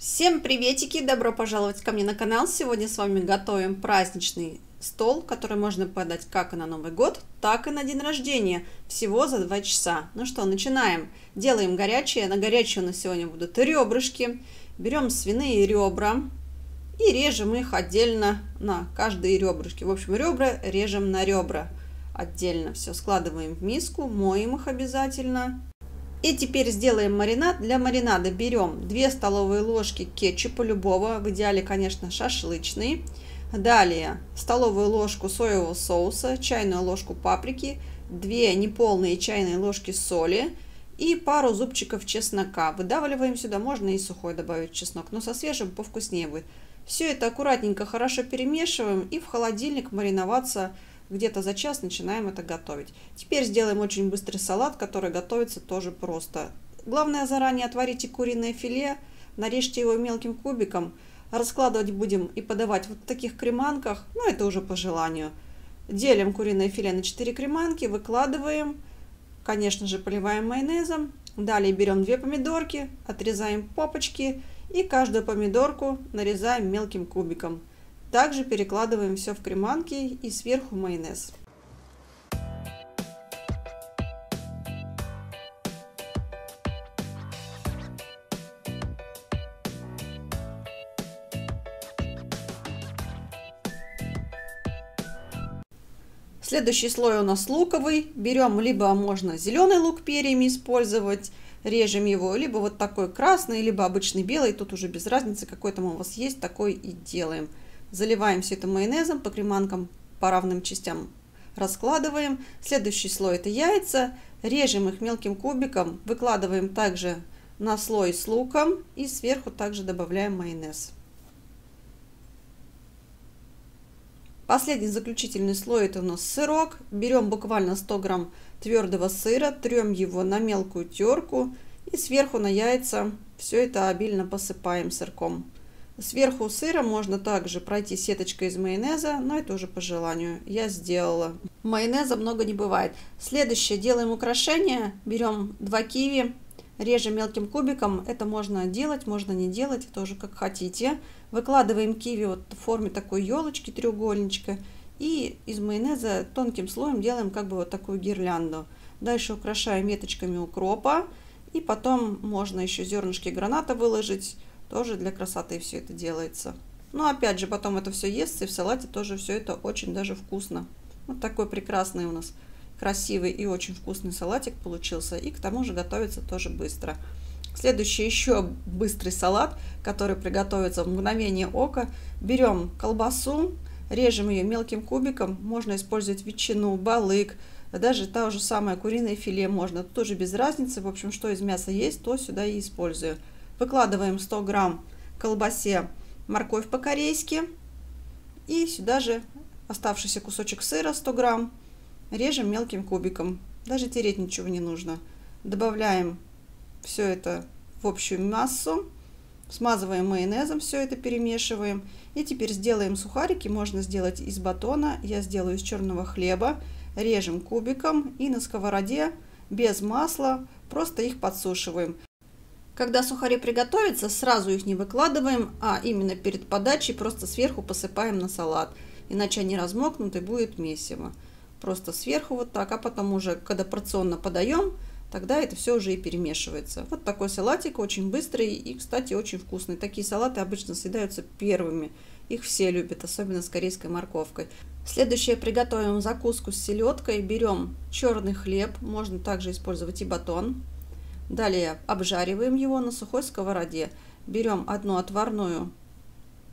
Всем приветики! Добро пожаловать ко мне на канал! Сегодня с вами готовим праздничный стол, который можно подать как и на Новый год, так и на день рождения. Всего за 2 часа. Ну что, начинаем. Делаем горячее. На горячее у нас сегодня будут ребрышки. Берем свиные ребра и режем их отдельно на каждые ребрышки. В общем, ребра режем на ребра отдельно. Все складываем в миску, моем их обязательно. И теперь сделаем маринад. Для маринада берем 2 столовые ложки кетчупа любого, в идеале, конечно, шашлычный. Далее столовую ложку соевого соуса, чайную ложку паприки, 2 неполные чайные ложки соли и пару зубчиков чеснока. Выдавливаем сюда, можно и сухой добавить чеснок, но со свежим повкуснее будет. Все это аккуратненько хорошо перемешиваем и в холодильник мариноваться где-то за час начинаем это готовить. Теперь сделаем очень быстрый салат, который готовится тоже просто. Главное заранее отварите куриное филе, нарежьте его мелким кубиком, раскладывать будем и подавать вот в таких креманках, ну это уже по желанию. Делим куриное филе на 4 креманки, выкладываем, конечно же поливаем майонезом. Далее берем 2 помидорки, отрезаем попочки и каждую помидорку нарезаем мелким кубиком. Также перекладываем все в креманки и сверху майонез. Следующий слой у нас луковый. Берем либо можно зеленый лук перьями использовать, режем его, либо вот такой красный, либо обычный белый. Тут уже без разницы, какой там у вас есть, такой и делаем. Заливаем все это майонезом по креманкам по равным частям раскладываем. Следующий слой это яйца. Режем их мелким кубиком. Выкладываем также на слой с луком и сверху также добавляем майонез. Последний заключительный слой это у нас сырок. Берем буквально 100 грамм твердого сыра, трем его на мелкую терку и сверху на яйца все это обильно посыпаем сырком. Сверху сыра можно также пройти сеточкой из майонеза, но это уже по желанию. Я сделала. Майонеза много не бывает. Следующее, делаем украшение. Берем 2 киви, режем мелким кубиком. Это можно делать, можно не делать, тоже как хотите. Выкладываем киви вот в форме такой елочки, треугольничка. И из майонеза тонким слоем делаем как бы вот такую гирлянду. Дальше украшаем веточками укропа. И потом можно еще зернышки граната выложить тоже для красоты все это делается. Но опять же, потом это все ест, и в салате тоже все это очень даже вкусно. Вот такой прекрасный у нас красивый и очень вкусный салатик получился. И к тому же готовится тоже быстро. Следующий еще быстрый салат, который приготовится в мгновение ока. Берем колбасу, режем ее мелким кубиком. Можно использовать ветчину, балык, даже та же самая куриное филе можно. Тоже без разницы. В общем, что из мяса есть, то сюда и использую. Выкладываем 100 грамм колбасе морковь по-корейски. И сюда же оставшийся кусочек сыра 100 грамм режем мелким кубиком. Даже тереть ничего не нужно. Добавляем все это в общую массу. Смазываем майонезом, все это перемешиваем. И теперь сделаем сухарики. Можно сделать из батона. Я сделаю из черного хлеба. Режем кубиком и на сковороде без масла просто их подсушиваем. Когда сухари приготовятся, сразу их не выкладываем, а именно перед подачей просто сверху посыпаем на салат. Иначе они размокнут и будет месиво. Просто сверху вот так, а потом уже, когда порционно подаем, тогда это все уже и перемешивается. Вот такой салатик, очень быстрый и, кстати, очень вкусный. Такие салаты обычно съедаются первыми. Их все любят, особенно с корейской морковкой. Следующее приготовим закуску с селедкой. Берем черный хлеб, можно также использовать и батон. Далее обжариваем его на сухой сковороде. Берем одну отварную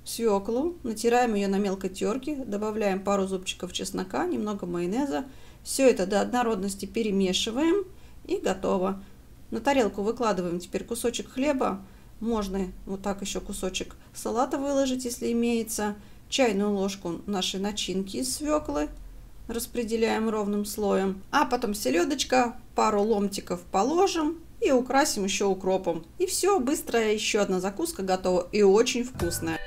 свеклу, натираем ее на мелкой терке, добавляем пару зубчиков чеснока, немного майонеза. Все это до однородности перемешиваем и готово. На тарелку выкладываем теперь кусочек хлеба. Можно вот так еще кусочек салата выложить, если имеется. Чайную ложку нашей начинки из свеклы распределяем ровным слоем. А потом селедочка, пару ломтиков положим и украсим еще укропом. И все, быстрая еще одна закуска готова и очень вкусная.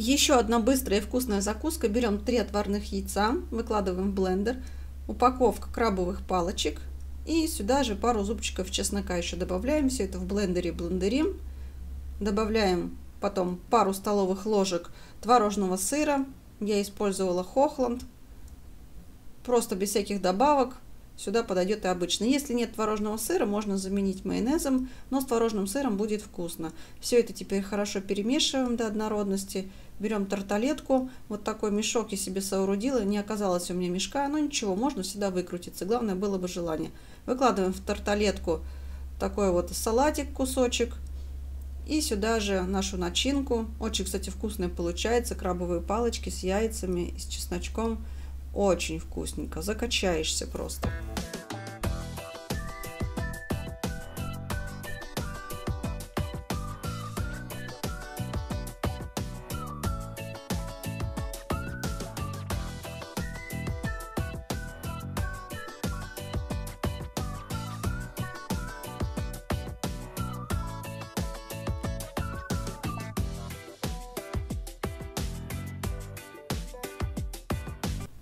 Еще одна быстрая и вкусная закуска. Берем 3 отварных яйца, выкладываем в блендер, упаковка крабовых палочек и сюда же пару зубчиков чеснока еще добавляем. Все это в блендере блендерим. Добавляем потом пару столовых ложек творожного сыра. Я использовала Хохланд. Просто без всяких добавок. Сюда подойдет и обычно. Если нет творожного сыра, можно заменить майонезом, но с творожным сыром будет вкусно. Все это теперь хорошо перемешиваем до однородности. Берем тарталетку. Вот такой мешок я себе соорудила. Не оказалось у меня мешка, но ничего, можно всегда выкрутиться. Главное было бы желание. Выкладываем в тарталетку такой вот салатик, кусочек. И сюда же нашу начинку. Очень, кстати, вкусная получается. Крабовые палочки с яйцами, с чесночком. Очень вкусненько. Закачаешься просто.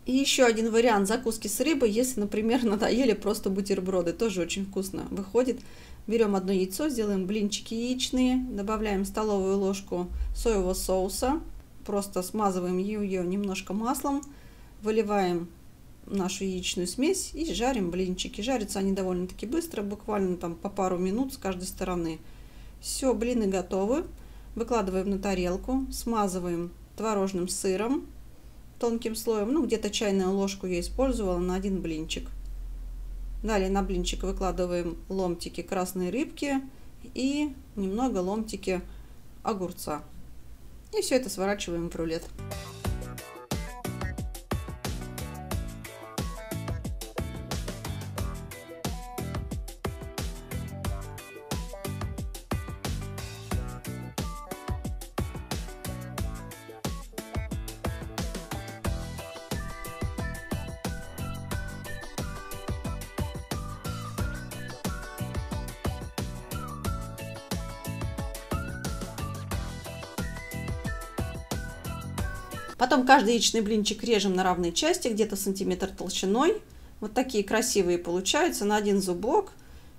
И еще один вариант закуски с рыбой, если, например, надоели просто бутерброды. Тоже очень вкусно выходит. Берем одно яйцо, сделаем блинчики яичные, добавляем столовую ложку соевого соуса, просто смазываем ее немножко маслом, выливаем нашу яичную смесь и жарим блинчики. Жарятся они довольно-таки быстро, буквально там по пару минут с каждой стороны. Все, блины готовы. Выкладываем на тарелку, смазываем творожным сыром, тонким слоем, ну где-то чайную ложку я использовала на один блинчик. Далее на блинчик выкладываем ломтики красной рыбки и немного ломтики огурца. И все это сворачиваем в рулет. Потом каждый яичный блинчик режем на равные части, где-то сантиметр толщиной. Вот такие красивые получаются на один зубок.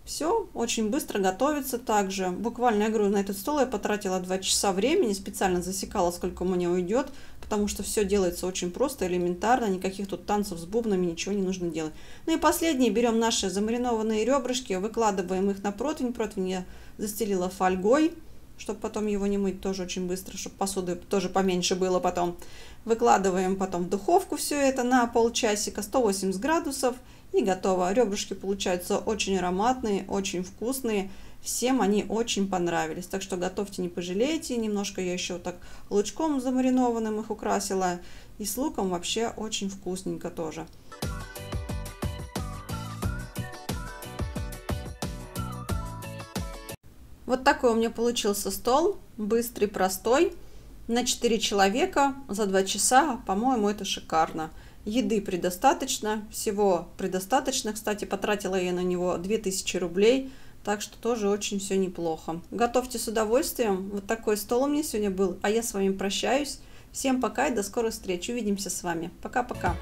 Все очень быстро готовится также. Буквально, я говорю, на этот стол я потратила 2 часа времени, специально засекала, сколько меня уйдет, потому что все делается очень просто, элементарно, никаких тут танцев с бубнами, ничего не нужно делать. Ну и последнее, берем наши замаринованные ребрышки, выкладываем их на противень. Противень я застелила фольгой чтобы потом его не мыть тоже очень быстро, чтобы посуды тоже поменьше было потом. Выкладываем потом в духовку все это на полчасика, 180 градусов и готово. Ребрышки получаются очень ароматные, очень вкусные. Всем они очень понравились. Так что готовьте, не пожалеете. Немножко я еще так лучком замаринованным их украсила. И с луком вообще очень вкусненько тоже. Вот такой у меня получился стол, быстрый, простой, на 4 человека за 2 часа, по-моему, это шикарно. Еды предостаточно, всего предостаточно, кстати, потратила я на него 2000 рублей, так что тоже очень все неплохо. Готовьте с удовольствием, вот такой стол у меня сегодня был, а я с вами прощаюсь. Всем пока и до скорых встреч, увидимся с вами. Пока-пока.